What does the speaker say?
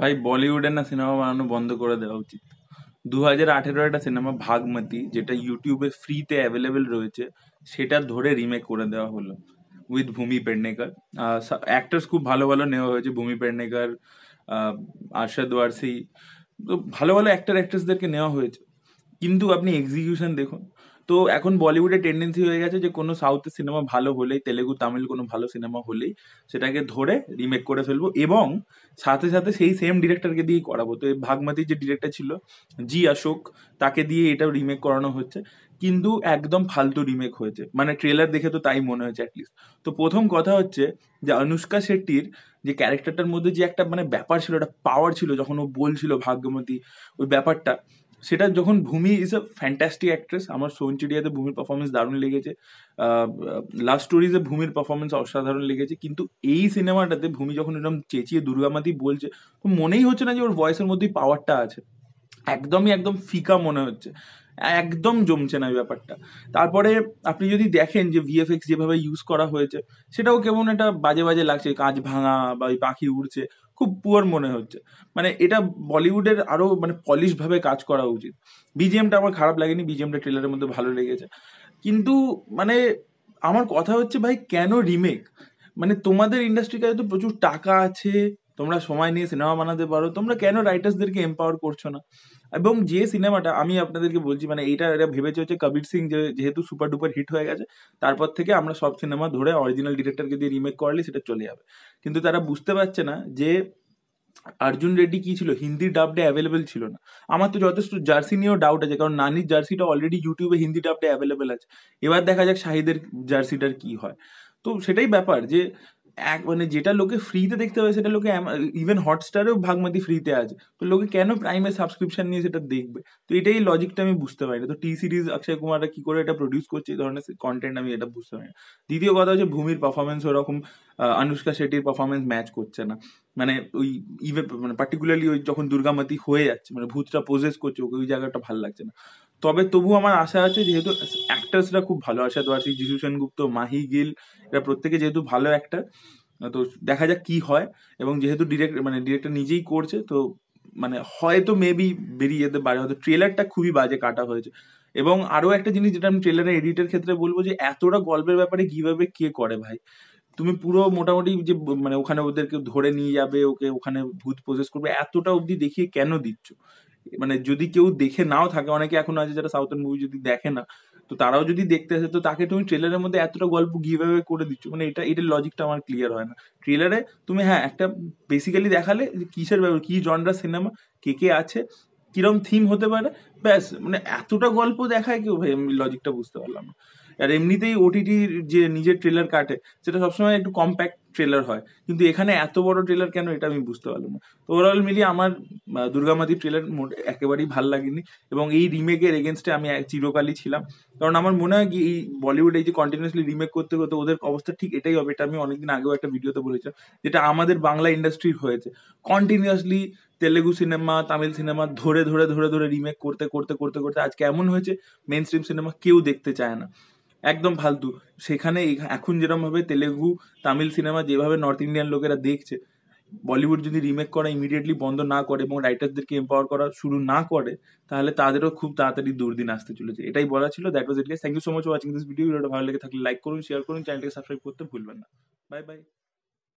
ভাই, বলিউডের না সিনেমা বানানো বন্ধ করে দেওয়া উচিত। দু হাজার আঠেরো একটা সিনেমা, ভাগমতি, যেটা ইউটিউবে ফ্রিতে অ্যাভেলেবেল রয়েছে, সেটা ধরে রিমেক করে দেওয়া হলো উইথ ভূমি পেডনেকার। অ্যাক্টার্স খুব ভালো ভালো নেওয়া হয়েছে, ভূমি পেডনেকার আরশাদ ওয়ারসি ভালো ভালো অ্যাক্টার অ্যাক্ট্রেসদেরকে নেওয়া হয়েছে। কিন্তু আপনি এক্সিকিউশন দেখুন তো এখন বলিউডে টেন্ডেন্সি হয়ে গেছে যে কোনো সাউথের সিনেমা ভালো হলেই, তেলেগু, তামিল কোনো ভালো সিনেমা হলেই সেটাকে ধরে রিমেক করে ফেলব এবং সাথে সাথে সেই সেম ডিরেক্টরকে দিয়েই করাবো। তো এই ভাগমতির যে ডিরেক্টর ছিল, জি অশোক, তাকে দিয়ে এটাও রিমেক করানো হচ্ছে। কিন্তু একদম ফালতু রিমেক হয়েছে। মানে ট্রেলার দেখে তো তাই মনে হয়েছে অ্যাটলিস্ট তো প্রথম কথা হচ্ছে যে অনুষ্কা শেট্টির যে ক্যারেক্টারটার মধ্যে যে একটা মানে ব্যাপার ছিল, একটা পাওয়ার ছিল, যখন ও বলছিল ভাগ্যমতী ওই ব্যাপারটা সেটা যখন ভূমি ইজ এ ফ্যান্টাস্টিক অ্যাক্ট্রেস আমার সোনচিড়িয়াতে ভূমির পারফরমেন্স দারুণ লেগেছে। লাভ স্টোরিজে ভূমির পারফরমেন্স অসাধারণ লেগেছে, কিন্তু এই সিনেমাটাতে ভূমি যখন এরকম চেঁচিয়ে দুর্গামাতি বলছে, তো মনেই হচ্ছে না যে ওর ভয়েসের মধ্যেই পাওয়ারটা আছে। একদমই একদম ফিকা মনে হচ্ছে। একদম জমছে না ব্যাপারটা। তারপরে আপনি যদি দেখেন যে ভিএফএক্স যেভাবে ইউজ করা হয়েছে, সেটাও কেমন একটা বাজে বাজে লাগছে, কাঁচ ভাঙা বা ওই পাখি উড়ছে, খুব পুয়ার মনে হচ্ছে। মানে এটা বলিউডের আরও মানে পলিশভাবে কাজ করা উচিত। বিজিএমটা আমার খারাপ লাগেনি বিজিএমটা ট্রেলারের মধ্যে ভালো লেগেছে। কিন্তু মানে আমার কথা হচ্ছে ভাই, কেন রিমেক মানে তোমাদের ইন্ডাস্ট্রির কাছে তো প্রচুর টাকা আছে তোমরা সময় নিয়ে সিনেমা বানাতে পারো, তোমরা কেন রাইটার্সদেরকে এম্পাওয়ার করছ না? এবং যে সিনেমাটা আমি আপনাদেরকে বলছি মানে এইটা এটা ভেবেছে হচ্ছে কবির সিং যেহেতু সুপার ডুপার হিট হয়ে গেছে, তারপর থেকে আমরা সব সিনেমা ধরে অরিজিনাল ডিরেক্টরকে দিয়ে রিমেক করলে সেটা চলে যাবে। কিন্তু তারা বুঝতে পারছে না যে অর্জুন রেড্ডি কি ছিল হিন্দি ডাবডে অ্যাভেলেবেল ছিল না। আমার তো যথেষ্ট জার্সি নিয়েও ডাউট আছে, কারণ নানির জার্সিটা অলরেডি ইউটিউবে হিন্দি ডাবডে অ্যাভেলেবেল আছে। এবার দেখা যাক শাহিদের জার্সিটার কি হয়। তো সেটাই ব্যাপার যে এক মানে যেটা লোকে ফ্রিতে দেখতে হবে সেটা লোকে ইভেন হটস্টারেও ভাগমতি ফ্রিতে আছে। তো লোকে কেন প্রাইমে সাবস্ক্রিপশন নিয়ে সেটা দেখবে? তো এটাই লজিকটা আমি বুঝতে পারি না। তো টি সিরিজ অক্ষয় কুমাররা কি করে এটা প্রডিউস করছে এই ধরনের কন্টেন্ট আমি এটা বুঝতে পারি না। দ্বিতীয় কথা হচ্ছে ভূমির পারফরমেন্স ওরকম অনুষ্কা শেট্টির পারফরমেন্স ম্যাচ করছে না। মানে ওই ইভে মানে পার্টিকুলারলি ওই যখন দুর্গামতি হয়ে যাচ্ছে মানে ভূতটা পোজেস করছে, ওকে ওই জায়গাটা ভালো লাগছে না। তবে তবু আমার আশা আছে যেহেতু অ্যাক্টার্সরা খুব ভালো। আশাদ ওয়ার্সি যিশু সেনগুপ্ত, মাহি গিল, এরা প্রত্যেকে যেহেতু ভালো অ্যাক্টার তো দেখা যাক কি হয়। এবং যেহেতু ডিরেক্ট মানে ডিরেক্টর নিজেই করছে, তো মানে হয়তো মেবি বেরিয়ে যেতে পারে। হয়তো ট্রেলারটা খুবই বাজে কাটা হয়েছে। এবং আরও একটা জিনিস যেটা আমি ট্রেলারের এডিটের ক্ষেত্রে বলব যে, এতটা গল্পের ব্যাপারে কীভাবে কে করে ভাই? তুমি পুরো মোটামুটি যে মানে ওখানে ওদেরকে ধরে নিয়ে যাবে, ওকে ওখানে ভূত প্রসেস করবে, এতটা অবধি দেখিয়ে কেন দিচ্ছ? মানে যদি কেউ দেখে নাও থাকে, অনেকে এখন আছে যারা সাউথের মুভি যদি দেখে না, তো তারাও যদি দেখতে আসে, তো তাকে তুমি ট্রেলারের মধ্যে এতটা গল্প কীভাবে করে দিচ্ছ মানে এটা এটার লজিকটা আমার ক্লিয়ার হয় না। ট্রেলারে তুমি হ্যাঁ একটা বেসিক্যালি দেখালে কিসের ব্যাপার, কি জনরা সিনেমা কে কে আছে, কিরম থিম হতে পারে, ব্যাস মানে এতটা গল্প দেখায় কেউ, ভাই, আমি লজিকটা বুঝতে পারলাম না। আর এমনিতেই ওটিটির যে নিজের ট্রেলার কাটে, সেটা সবসময় একটু কম্প্যাক্ট ট্রেলার হয়। কিন্তু এখানে এত বড় ট্রেলার কেন এটা আমি বুঝতে পারলাম না। তো ওভারঅল মিলিয়ে আমার দুর্গামাতি ট্রেলার একেবারেই ভালো লাগেনি এবং এই রিমেকের এগেনস্টে আমি চিরকালই ছিলাম। কারণ আমার মনে হয় কি, এই বলিউড এই যে কন্টিনিউসলি রিমেক করতে করতে ওদের অবস্থা ঠিক এটাই হবে। এটা আমি অনেকদিন আগেও একটা ভিডিওতে বলেছিলাম, যেটা আমাদের বাংলা ইন্ডাস্ট্রির হয়েছে। Continuously Telugu cinema Tamil cinema ধরে ধরে ধরে ধরে রিমেক করতে করতে করতে করতে আজকে এমন হয়েছে মেন স্ট্রিম সিনেমা কেউ দেখতে চায় না। একদম ফালতু। সেখানে এখন যেরকম ভাবে তেলেগু, তামিল সিনেমা যেভাবে নর্থ ইন্ডিয়ান লোকেরা দেখছে বলিউড যদি রিমেক করা ইমিডিয়েটলি বন্ধ না করে এবং রাইটার্সদেরকে এম্পাওয়ার করা শুরু না করে, তাহলে তাদেরও খুব তাড়াতাড়ি দুর্দিন আসতে চলেছে। এটাই বলা ছিল that was it thank you so much watching this video ভিডিওটা ভালো লেগে থাকলে লাইক করুন শেয়ার করুন চ্যানেলটাকে সাবস্ক্রাইব করতে ভুলবেন না। Bye bye